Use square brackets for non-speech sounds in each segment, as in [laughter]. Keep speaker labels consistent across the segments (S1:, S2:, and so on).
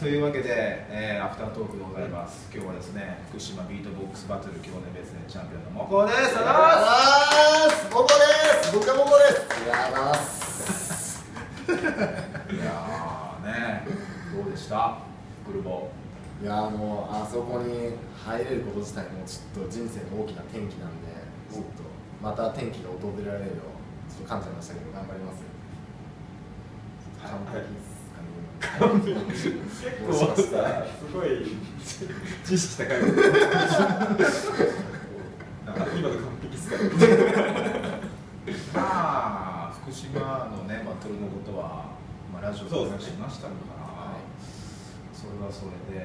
S1: はいというわけで、えーアフタートークでございます。今日はですね福島ビートボックスバトル今日で別年チャンピオンのモコです。ありがとうございます。
S2: あーすモコです。僕はモコです。いやーす
S1: いやーねどうでした？グルボ
S2: いやーもうあそこに入れること自体もちょっと人生の大きな転機なんでちょっとまた転機が訪れられるようちょっと噛んじましたけど頑張ります。完璧です
S3: 結構さすごい知識高いあ今の完璧っすか
S1: まあ福島のねバトルのことは、まあ、ラジオで話しましたからそ,、れはそれで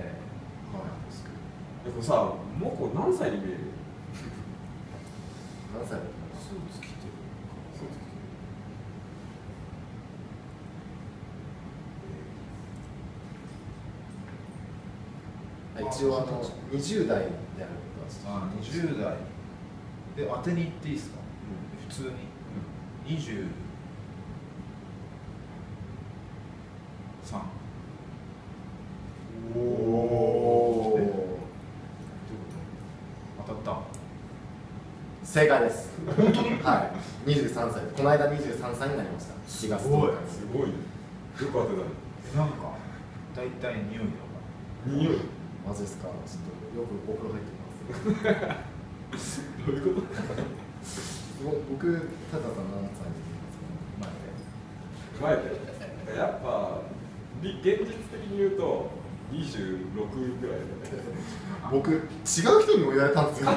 S1: なんですけど
S3: でもさモコ何歳に見える
S2: 何歳だっ
S1: スーツ着てる
S2: た一応あの20代であることは
S1: あ20代。で当てに行っていいですか、普通に、23
S2: おお
S1: 当たった？
S2: 正解です。本当にはい23歳。この間23歳になりました。4月
S3: すごい。
S2: 10日
S3: すごい。よく当て
S1: なんか大体匂いが
S3: た匂い？
S2: マジですか？ちょっとよくお風呂入ってます。
S3: どういうこと？
S2: ぼ僕タカさん何歳に見えますか
S3: 前で。やっぱり現実的に言うと26ぐらいだね
S2: 僕違う人にも言われたんで。すよだ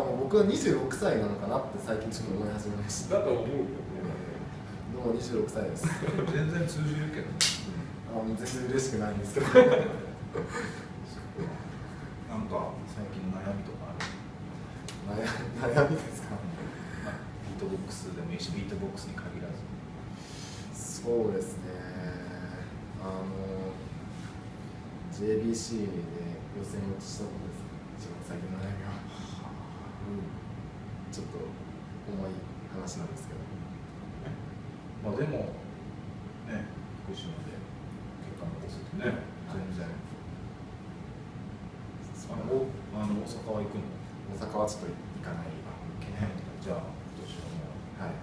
S2: から僕は26歳なのかなって最近ちょっと思い始めました
S3: だと思うけどね
S2: どうも26歳で。す
S1: 全然通じるけど
S2: あもう全然嬉しくないんですけど。
S1: なんか最近の悩みとかある？
S2: 悩悩みですか？
S1: まあビートボックスでもいいしビートボックスに限らず。
S2: そうですね。あの JBC で予選落ちしたことです。一番最近の悩みは、うん、ちょっと重い話なんですけど。
S1: まあでもね福島で結果残せてね。全然。あのおあの大阪は行くの？
S2: 大阪はちょっと行かない。
S1: 行けない。じゃあ今年はもう
S2: はい。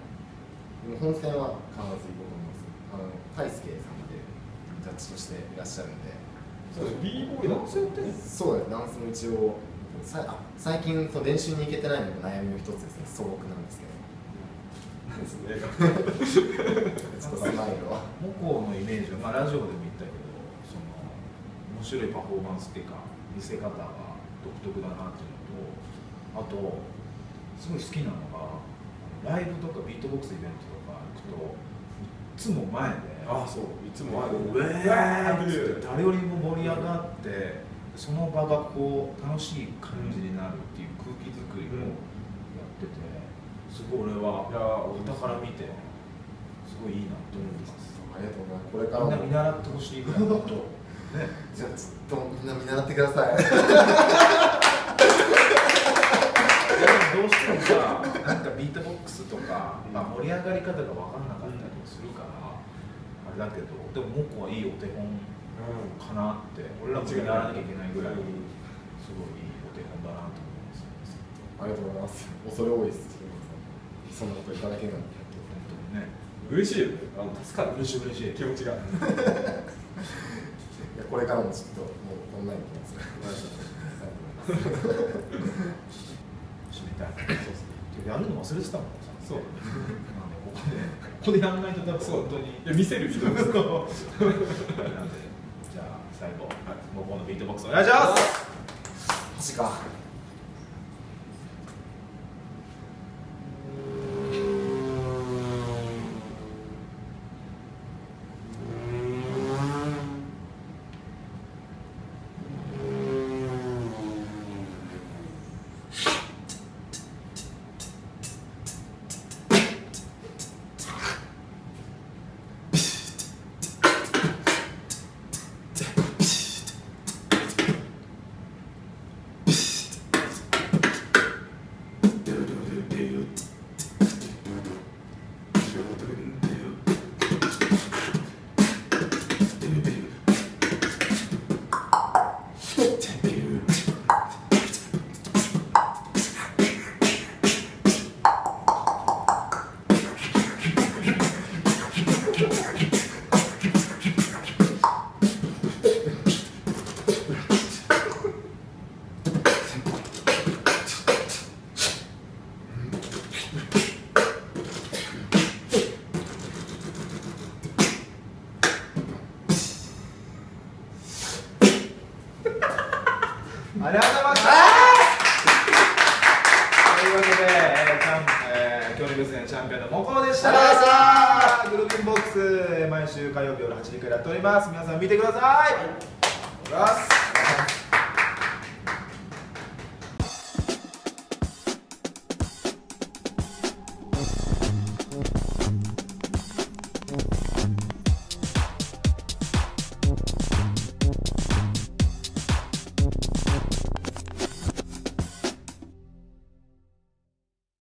S2: でも本戦は必ず行こうと思います。あの大輔さんまでジャッジとしていらっしゃるんで。
S3: そう B ボーイダンスやってんの？
S2: そうですダンスも一応さあ最近その練習に行けてないのも悩みの一つですね。素朴なんですけど。
S3: ですね
S2: ちょっとスマイルは
S1: モコのイメージは、まあ、ラジオでも言ったけ面白いパフォーマンスっていうか見せ方が独特だなっていうのとあとすごい好きなのがライブとかビートボックスイベントとか行くといつも前で
S3: あそういつも前
S1: ウ
S3: で
S1: ェーって誰よりも盛り上がってその場がこう楽しい感じになるっていう空気作りをやっててすごい俺はい
S3: や
S1: 傍から見てすごいいいなと思ってます。
S2: ありがとうございます。これからも。
S1: みんな見習ってほしいぐらいのことね
S2: じゃあちょっとみんな見習ってください。[laughs]
S1: いやでもどうしてもさなんかビートボックスとか、まあ、盛り上がり方が分からなかったりもするから、あれだけどでもモコはいいお手本かなって俺らも見習わなきゃいけないぐらいすごいいいお手本だなと思います。
S2: ありがとうございます。恐れ多いです。そんなこといただけるなんて
S1: 本当にね。
S3: 嬉しいよね。あの助かる。
S1: 嬉しい嬉しい。
S3: 気持ちが。
S2: い [laughs] やこれからもちょっともうこんなに来ます
S1: 締めたいそうですね。やるの忘れてたもん。さ
S3: そう。
S1: ここでここでやんないと多分本当に
S3: いや見せる人です
S1: なんでじゃあ最後、モコのビートボックスお願いします
S2: マジか
S1: ありがとうございましたというわけで、えーチャンえー、今日のブスのチ
S2: ャンピオンのモコでした
S1: グループボックス毎週火曜日夜8時からやっております。皆さん見てください、はい、おります。